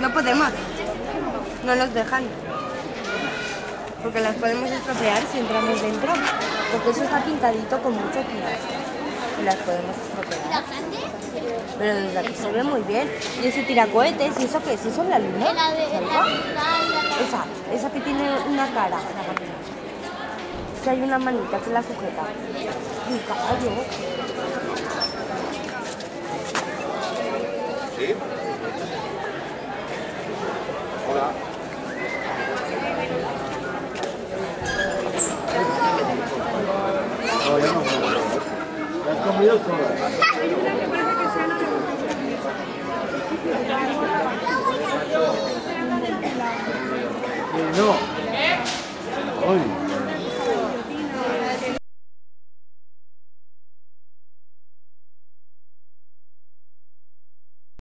No podemos. No nos dejan. Porque las podemos estropear si entramos dentro. Porque eso está pintadito con mucho tira. Y las podemos estropear. Pero desde aquí se ve muy bien. Y ese tiracohetes, ¿y eso qué es? ¿Eso es la luna? Esa, esa que tiene una cara. Que hay una manita que la sujeta. Y caballo. ¿Sí? Hola. No, ya no. ¿Has comido todo? No. Oye.